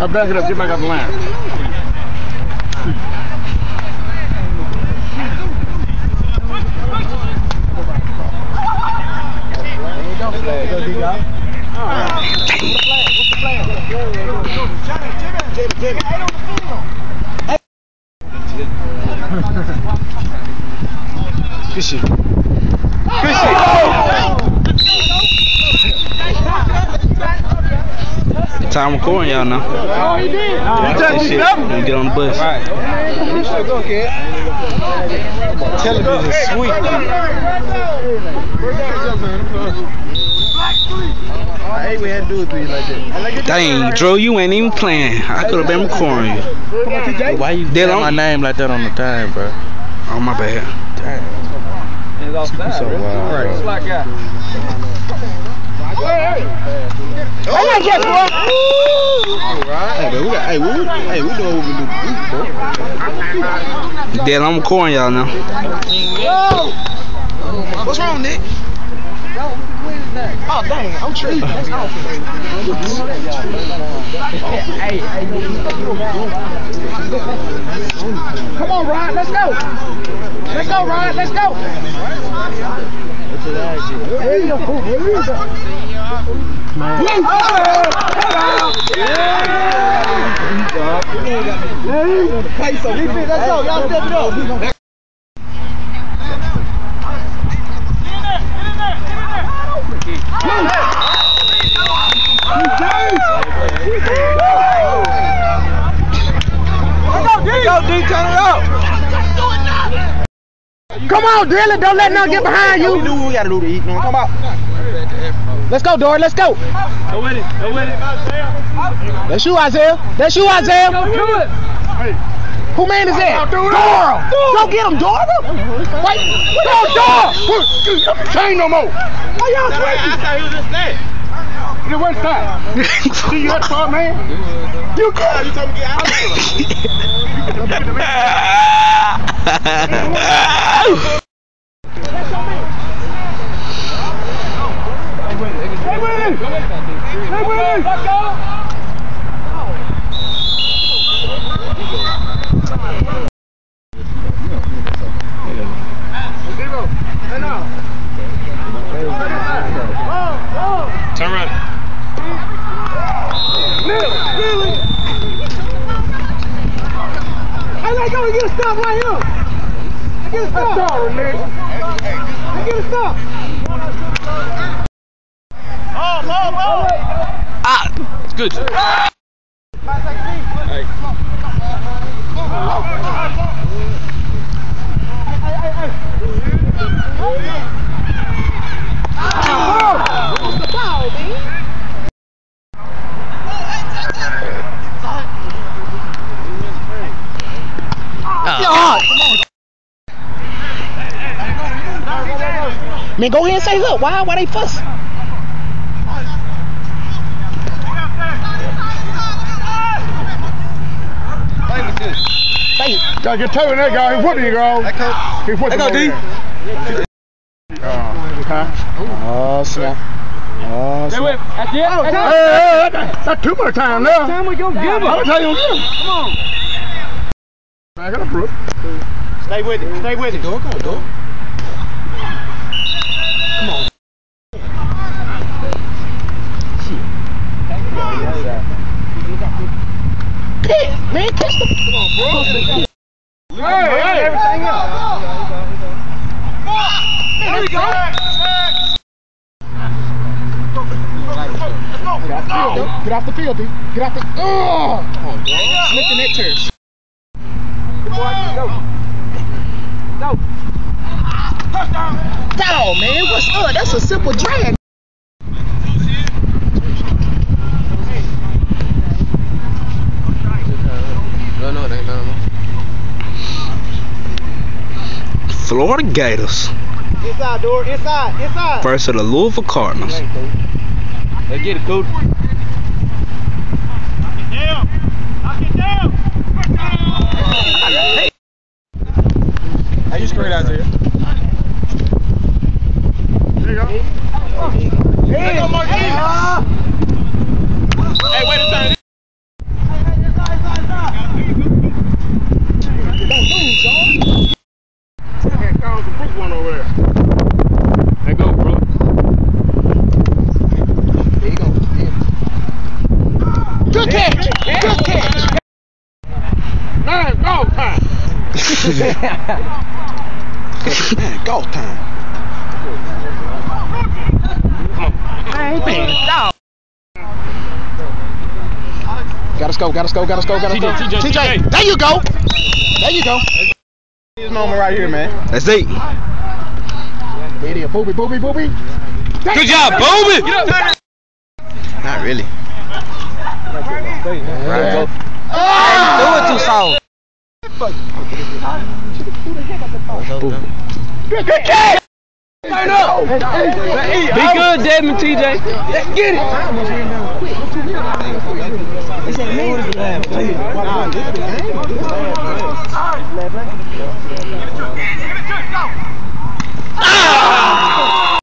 I'll back it up, get back up the line. Shit. Time recording y'all now. Oh, he did. Watch that shit. Oh, Gonna get on the bus. Television is sweet. I hate we had to do it to you like that. Dang, Dro, you ain't even playing. I could have been recording you. Why you They my name like that on the time, bro? Oh my bad. Damn. So wild, bro. I like that, boy. Hey, bro, we got, hey, we, hey, we doing what we do, bro. Dad, I'm recording y'all now. What's wrong, Nick? Oh, dang, I'm tripping. Come on, Rod, let's go. Let's go, Rod, let's go. There you go, there you go. Let's go, y'all step it up. Go, D, turn it up. Come on, Dylan, don't let nothing get behind We you. do what we gotta do to eat, man. Come on. Let's go, Dory, let's go. Go with it. Go with it. That's you, Isaiah. That's you, Isaiah. Who man is that? Dora. Go get him, Dora. Wait, go, Dora. Chain no more. Why y'all switching? Thought he was just there. The west side. See you at front, man. You good? Ah, you told me to get out of. Hey, Willie. Hey, Willie. Let's go. Hey, let go and get a stop right here. Get a stop. Sorry, man. Get a stop. Ah, it's good. Man, go ahead and say, look, why, why they fuss? Hey, gotta get toe in that guy. He's whipping you, girl. Let go. He's whipping Let go, you. D. Oh, oh, snap. Oh, snap. That's it. Hey, hey, hey, that's, that's too much time now. time we gonna give How much time you gonna give him? Come on. Back it up, Brooke. Stay with it. Stay with it. Go, go, go. Pit, man, catch the. Come on, bro. Hey, hey. Everything up. There we go. Get off the field, D. Get off the. Oh! Slipping that turf dog, man. What's up? That's a simple drag. Florida Gators. Inside, door. Inside, inside. First of the Louisville Cardinals. They get it, coach. I just great out there. You go. Hey, Hey, wait a second. Go, go. Good catch. Good catch. Man, go time. Man, golf time. Gotta go, gotta go, gotta go, gotta go. TJ, TJ, TJ. There you go. There you go. This moment right here, man. That's it. There it is. Booby, booby, booby. Good job, Booby. Not really. Yeah. Do it too soft. Good, good catch. Turn up. Be good, Desmond TJ. Get it. Ah!